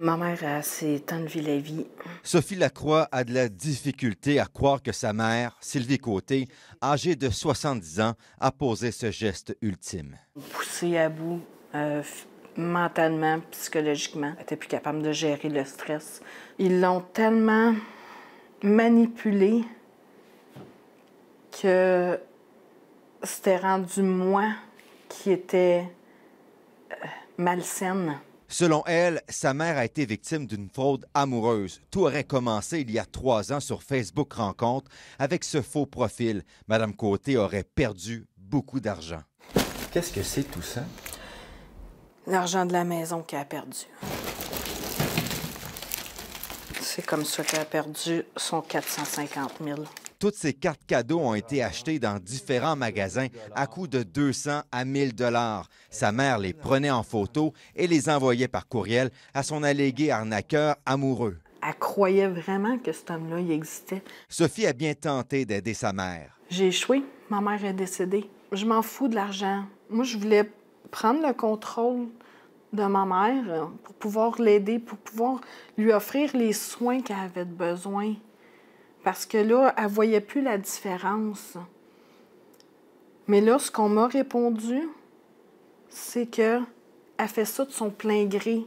Ma mère, c'est enlevé la vie. Sophie Lacroix a de la difficulté à croire que sa mère, Sylvie Côté, âgée de 70 ans, a posé ce geste ultime. Poussée à bout, euh, mentalement, psychologiquement. Elle n'était plus capable de gérer le stress. Ils l'ont tellement manipulée que c'était rendu moi qui était euh, malsaine. Selon elle, sa mère a été victime d'une fraude amoureuse. Tout aurait commencé il y a trois ans sur Facebook Rencontre avec ce faux profil. Madame Côté aurait perdu beaucoup d'argent. Qu'est-ce que c'est tout ça? L'argent de la maison qu'elle a perdu. C'est comme ça qu'elle a perdu son 450 000. Toutes ces cartes cadeaux ont été achetées dans différents magasins à coût de 200 à 1000 dollars. Sa mère les prenait en photo et les envoyait par courriel à son allégué arnaqueur amoureux. Elle croyait vraiment que cet homme-là il existait. Sophie a bien tenté d'aider sa mère. J'ai échoué. Ma mère est décédée. Je m'en fous de l'argent. Moi, je voulais prendre le contrôle de ma mère pour pouvoir l'aider, pour pouvoir lui offrir les soins qu'elle avait besoin. Parce que là, elle ne voyait plus la différence. Mais là, ce qu'on m'a répondu, c'est qu'elle fait ça de son plein gré.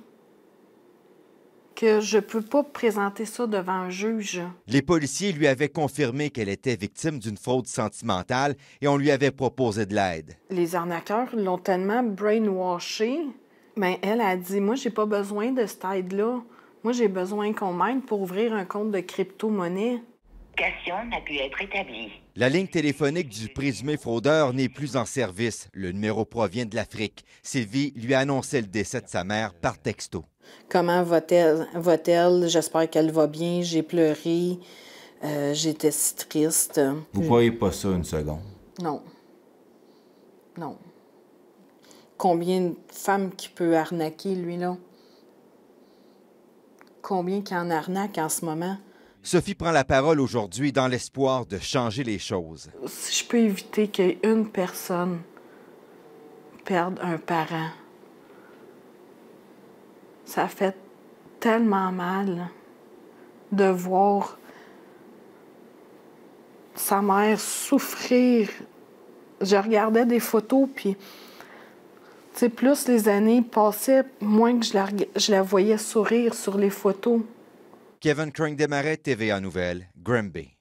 Que je ne peux pas présenter ça devant un juge. Les policiers lui avaient confirmé qu'elle était victime d'une fraude sentimentale et on lui avait proposé de l'aide. Les arnaqueurs l'ont tellement brainwashée. Mais elle a dit Moi, j'ai pas besoin de cette aide-là. Moi, j'ai besoin qu'on m'aide pour ouvrir un compte de crypto-monnaie n'a pu être établie. La ligne téléphonique du présumé fraudeur n'est plus en service. Le numéro provient de l'Afrique. Sylvie lui a annoncé le décès de sa mère par texto. Comment va-t-elle? Va-t-elle? J'espère qu'elle va bien. J'ai pleuré. Euh, j'étais si triste. Vous voyez pas ça une seconde? Non. Non. Combien de femmes qui peut arnaquer, lui, là? Combien qui en arnaque en ce moment? Sophie prend la parole aujourd'hui dans l'espoir de changer les choses. Si je peux éviter qu'une personne perde un parent, ça fait tellement mal de voir sa mère souffrir. Je regardais des photos, puis plus les années passaient, moins que je la, je la voyais sourire sur les photos. Kevin Crank Desmarais, TVA Nouvelle, Grimby.